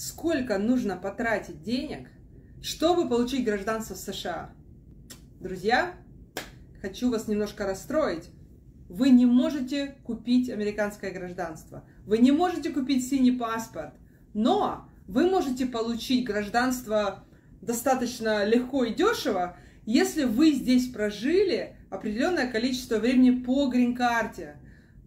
сколько нужно потратить денег, чтобы получить гражданство США. Друзья, хочу вас немножко расстроить. Вы не можете купить американское гражданство. Вы не можете купить синий паспорт. Но вы можете получить гражданство достаточно легко и дешево, если вы здесь прожили определенное количество времени по грин-карте.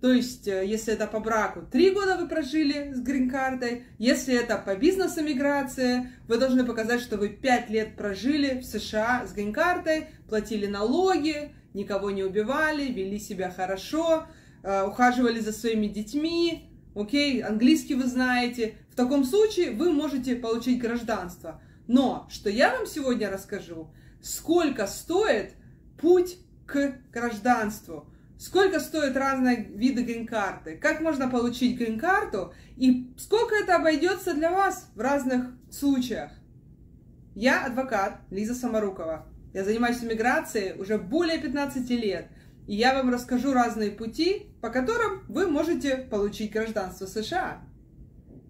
То есть, э, если это по браку, три года вы прожили с грин-картой. Если это по бизнес-эмиграции, вы должны показать, что вы пять лет прожили в США с грин-картой, платили налоги, никого не убивали, вели себя хорошо, э, ухаживали за своими детьми, окей, английский вы знаете. В таком случае вы можете получить гражданство. Но, что я вам сегодня расскажу, сколько стоит путь к гражданству – сколько стоят разные виды грин-карты, как можно получить грин-карту и сколько это обойдется для вас в разных случаях. Я адвокат Лиза Самарукова. Я занимаюсь иммиграцией уже более 15 лет. И я вам расскажу разные пути, по которым вы можете получить гражданство США.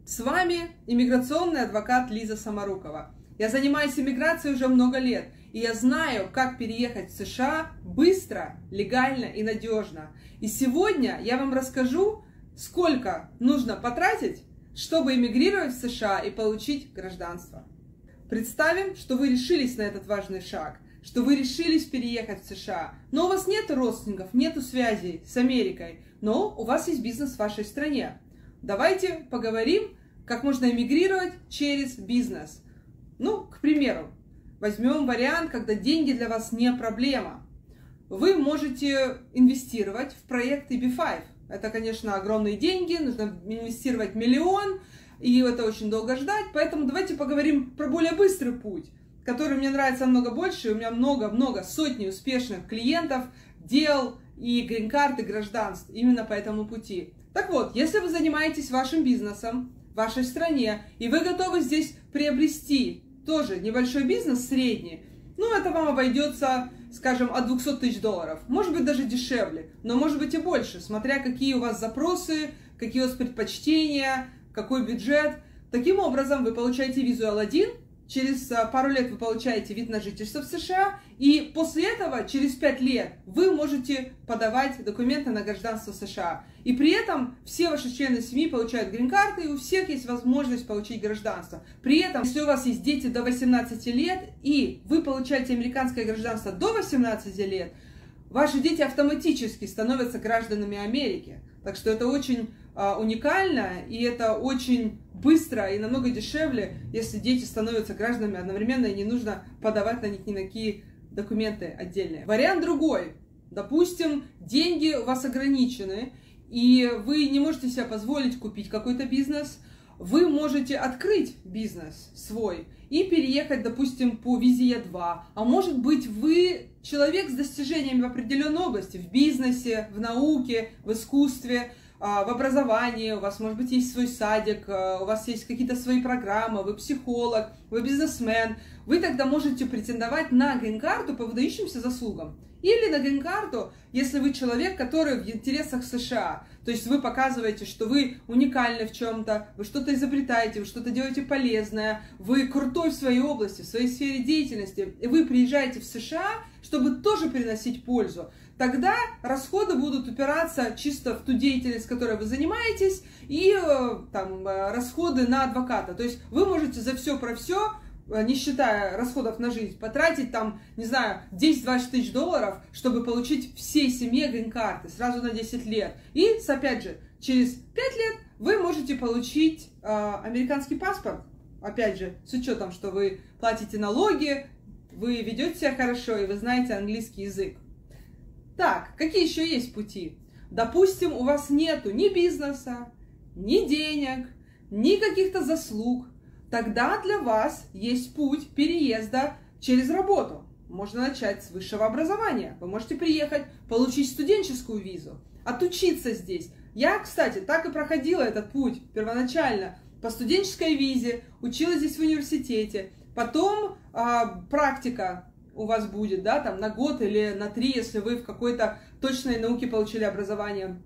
С вами иммиграционный адвокат Лиза Самарукова. Я занимаюсь иммиграцией уже много лет, и я знаю, как переехать в США быстро, легально и надежно. И сегодня я вам расскажу, сколько нужно потратить, чтобы эмигрировать в США и получить гражданство. Представим, что вы решились на этот важный шаг, что вы решились переехать в США, но у вас нет родственников, нет связей с Америкой, но у вас есть бизнес в вашей стране. Давайте поговорим, как можно эмигрировать через бизнес. Ну, к примеру, возьмем вариант, когда деньги для вас не проблема. Вы можете инвестировать в проект EB5. Это, конечно, огромные деньги, нужно инвестировать миллион, и это очень долго ждать, поэтому давайте поговорим про более быстрый путь, который мне нравится намного больше, у меня много-много, сотни успешных клиентов, дел и грин-карт, гражданств именно по этому пути. Так вот, если вы занимаетесь вашим бизнесом вашей стране, и вы готовы здесь приобрести тоже небольшой бизнес, средний, ну, это вам обойдется, скажем, от 200 тысяч долларов. Может быть, даже дешевле, но может быть и больше, смотря какие у вас запросы, какие у вас предпочтения, какой бюджет. Таким образом, вы получаете визу L1, через а, пару лет вы получаете вид на жительство в США, и после этого, через пять лет, вы можете подавать документы на гражданство США. И при этом все ваши члены семьи получают грин-карты, и у всех есть возможность получить гражданство. При этом, если у вас есть дети до 18 лет, и вы получаете американское гражданство до 18 лет, ваши дети автоматически становятся гражданами Америки. Так что это очень а, уникально, и это очень быстро и намного дешевле, если дети становятся гражданами одновременно, и не нужно подавать на них ни какие документы отдельные. Вариант другой. Допустим, деньги у вас ограничены, и вы не можете себе позволить купить какой-то бизнес, вы можете открыть бизнес свой и переехать, допустим, по визе Е2. А может быть, вы человек с достижениями в определенной области, в бизнесе, в науке, в искусстве, а, в образовании, у вас, может быть, есть свой садик, а, у вас есть какие-то свои программы, вы психолог, вы бизнесмен, вы тогда можете претендовать на грин-карту по выдающимся заслугам. Или на грин-карту, если вы человек, который в интересах США. То есть вы показываете, что вы уникальны в чем-то, вы что-то изобретаете, вы что-то делаете полезное, вы крутой в своей области, в своей сфере деятельности, и вы приезжаете в США, чтобы тоже приносить пользу тогда расходы будут упираться чисто в ту деятельность, которой вы занимаетесь, и э, там э, расходы на адвоката. То есть вы можете за все про все не считая расходов на жизнь, потратить там, не знаю, 10-20 тысяч долларов, чтобы получить всей семье грин-карты сразу на 10 лет. И, опять же, через 5 лет вы можете получить э, американский паспорт, опять же, с учетом, что вы платите налоги, вы ведете себя хорошо и вы знаете английский язык. Так, какие еще есть пути? Допустим, у вас нету ни бизнеса, ни денег, ни каких-то заслуг. Тогда для вас есть путь переезда через работу. Можно начать с высшего образования. Вы можете приехать, получить студенческую визу, отучиться здесь. Я, кстати, так и проходила этот путь первоначально по студенческой визе, училась здесь в университете. Потом э, практика у вас будет, да, там на год или на три, если вы в какой-то точной науке получили образование.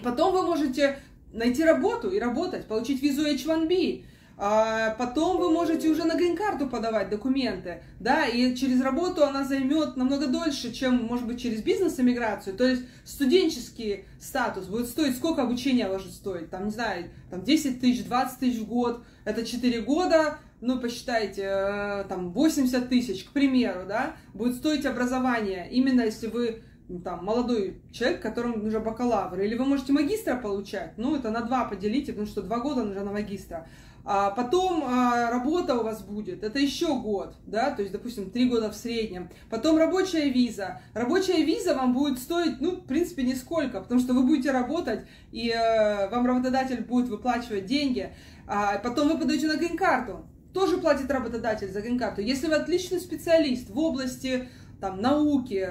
Потом вы можете найти работу и работать, получить визу H1B. А потом вы можете уже на грин-карту подавать документы, да, и через работу она займет намного дольше, чем, может быть, через бизнес-эмиграцию. То есть студенческий статус будет стоить, сколько обучение может стоить, там, не знаю, там 10 тысяч, 20 тысяч в год, это 4 года, ну, посчитайте, э, там, 80 тысяч, к примеру, да, будет стоить образование, именно если вы ну, там, молодой человек, которому уже бакалавр, или вы можете магистра получать, ну, это на два поделите, потому что два года нужно на магистра. А потом а, работа у вас будет, это еще год, да, то есть, допустим, три года в среднем. Потом рабочая виза. Рабочая виза вам будет стоить, ну, в принципе, нисколько, потому что вы будете работать, и э, вам работодатель будет выплачивать деньги. А потом вы подаете на грин-карту. Тоже платит работодатель за грин-карту. Если вы отличный специалист в области там, науки,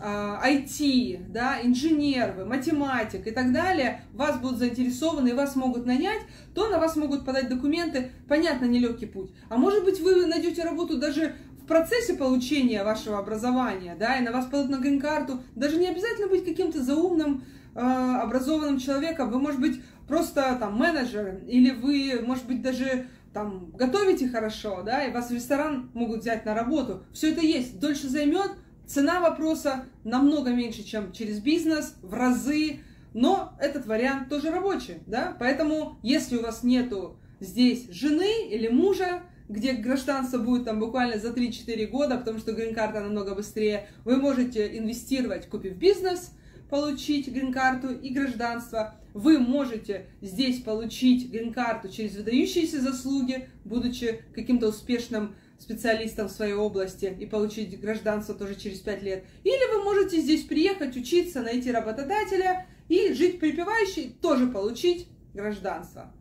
IT, а, да, инженер, вы, математик и так далее, вас будут заинтересованы и вас могут нанять, то на вас могут подать документы. Понятно, нелегкий путь. А может быть, вы найдете работу даже в процессе получения вашего образования, да, и на вас подадут на грин-карту. Даже не обязательно быть каким-то заумным, э, образованным человеком. Вы, может быть, просто там менеджер, или вы, может быть, даже там готовите хорошо, да, и вас в ресторан могут взять на работу. Все это есть, дольше займет, цена вопроса намного меньше, чем через бизнес, в разы, но этот вариант тоже рабочий, да, поэтому если у вас нету здесь жены или мужа, где гражданство будет там буквально за 3-4 года, потому что грин-карта намного быстрее, вы можете инвестировать, купив бизнес, получить грин-карту и гражданство. Вы можете здесь получить грин-карту через выдающиеся заслуги, будучи каким-то успешным специалистом в своей области и получить гражданство тоже через 5 лет. Или вы можете здесь приехать, учиться, найти работодателя и жить припевающий, тоже получить гражданство.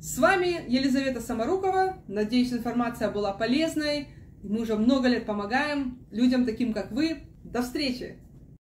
С вами Елизавета Самарукова. Надеюсь, информация была полезной. Мы уже много лет помогаем людям таким, как вы. До встречи!